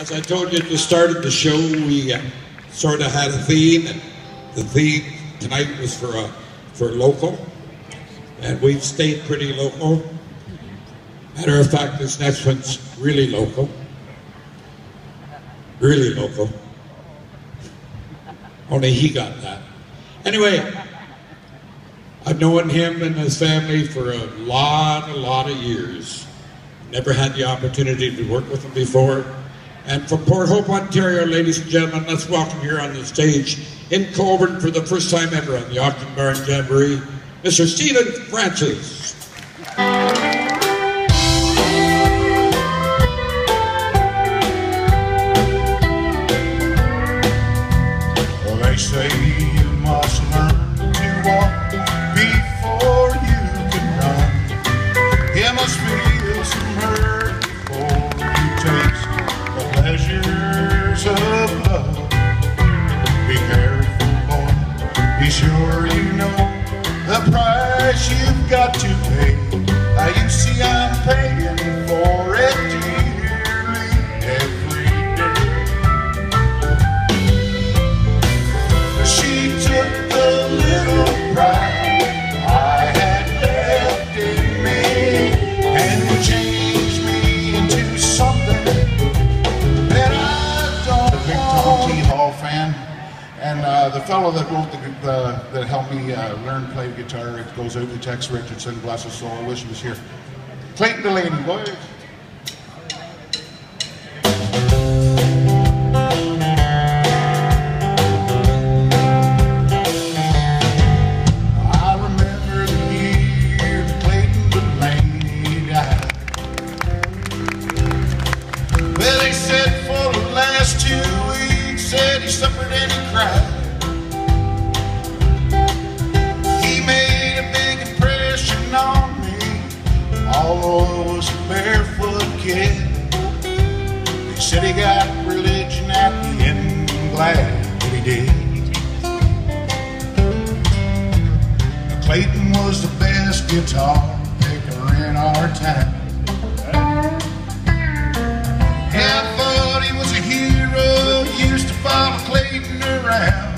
As I told you at the start of the show, we uh, sort of had a theme, and the theme tonight was for uh, for local, and we've stayed pretty local. Matter of fact, this next one's really local, really local. Only he got that. Anyway, I've known him and his family for a lot, a lot of years. Never had the opportunity to work with him before. And from Port Hope, Ontario, ladies and gentlemen, let's welcome here on the stage in Colborne for the first time ever on the Auction Barn Jamboree, Mr. Stephen Francis. Tex Richardson, bless his soul. I wish he was here. Clayton Delaney, boys. Clayton was the best guitar picker in our town. Yeah, I thought he was a hero, used to follow Clayton around.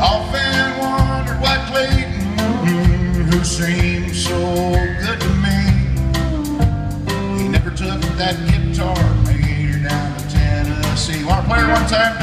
Often wondered why Clayton, who seemed so good to me, he never took that guitar her down to Tennessee. Wanna play her one time,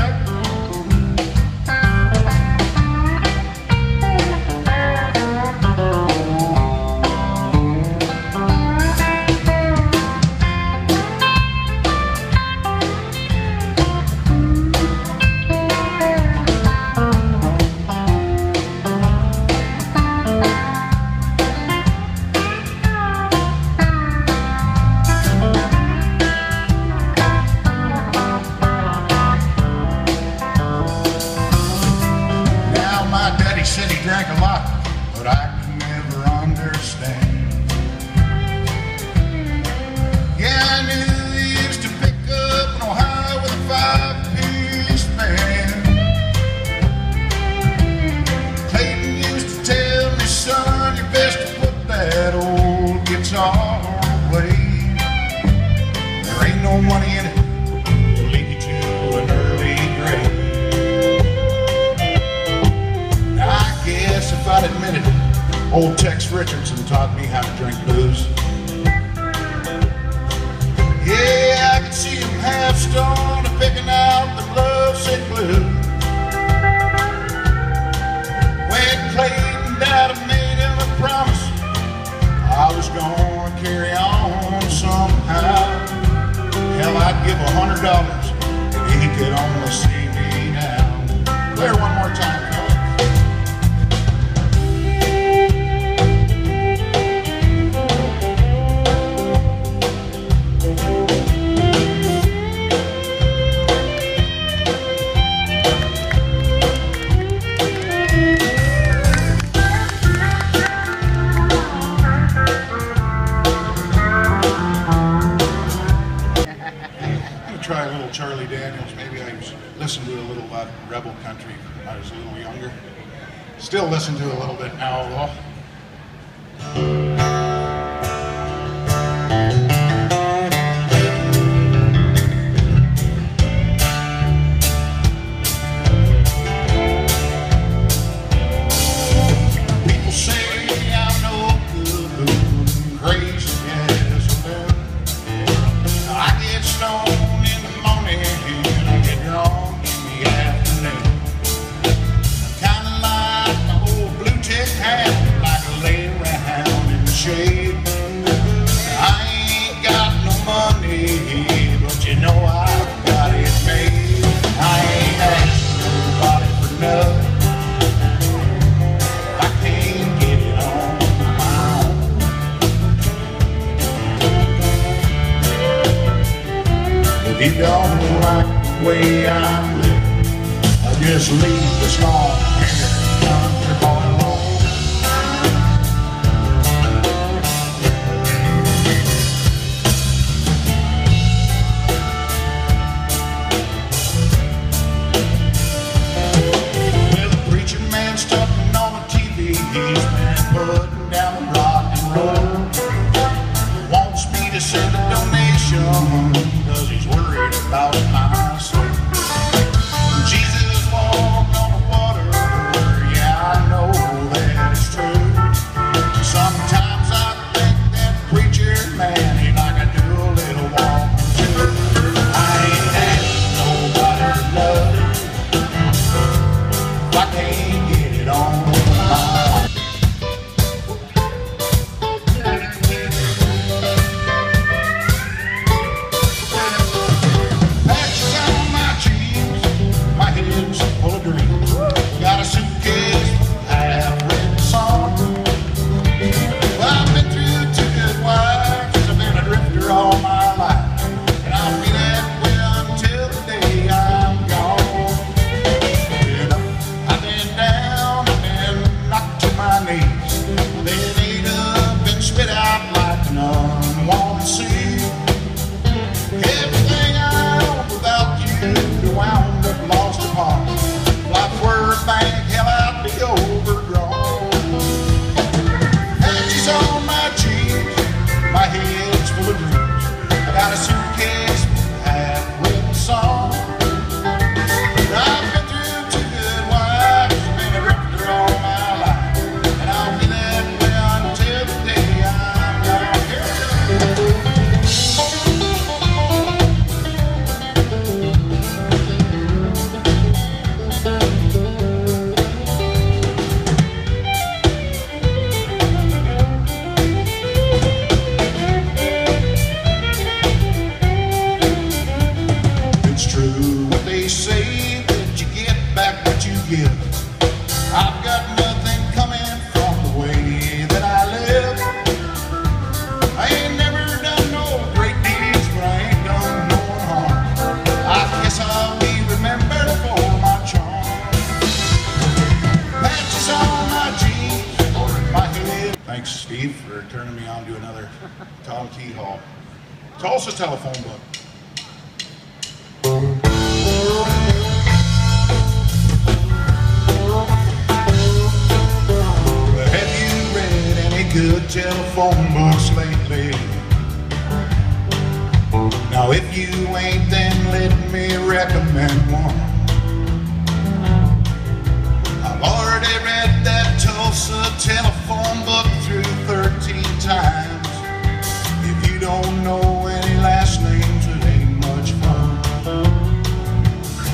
Charlie Daniels. Maybe I listened to a little uh, rebel country when I was a little younger. Still listen to a little bit now, though. be the strong across the telephone book. Have you read any good telephone books lately? Now if you ain't, then let me recommend one. I've already read that Tulsa telephone book through 13 times. If you don't know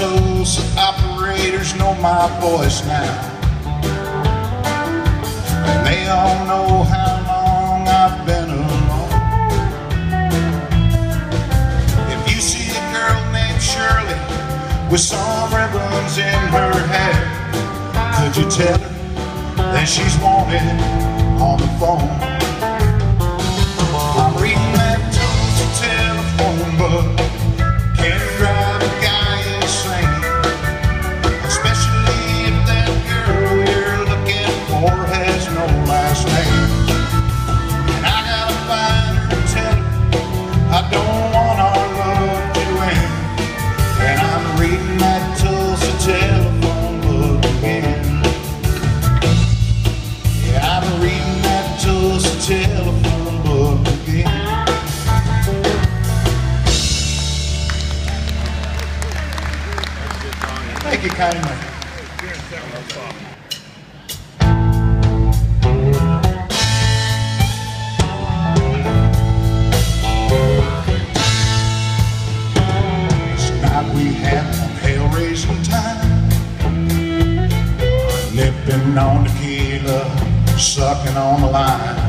so so operators know my voice now. And they all know how long I've been alone. If you see a girl named Shirley with some ribbons in her hair, could you tell her that she's wanted on the phone? Sucking on the lime.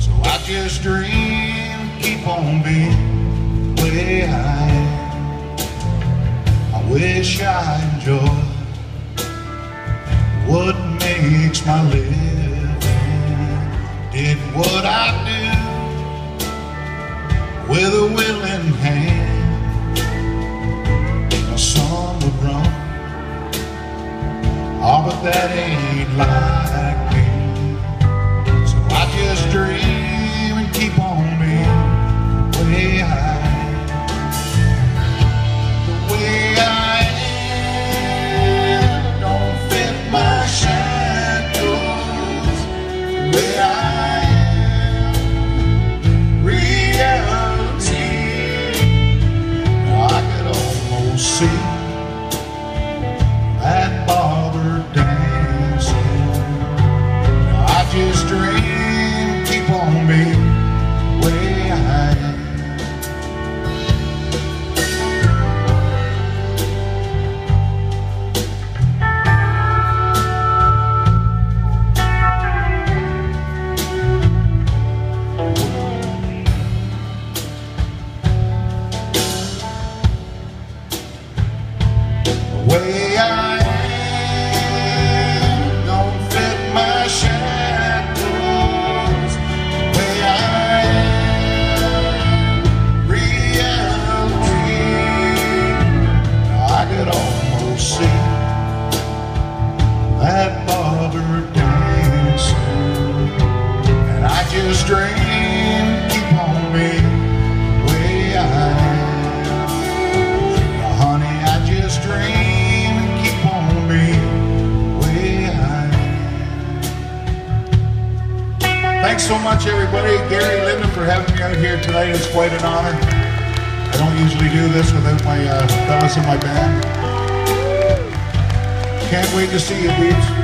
So I just dream, keep on. I wish I enjoyed what makes my living. Did what I do with a willing hand. But that ain't like me. So I just dream I keep on the way. Now, honey, I just dream keep on the way am. Thanks so much, everybody. Gary, Linda, for having me out here tonight. It's quite an honor. I don't usually do this without my uh, fellas in my band. Can't wait to see you, dudes.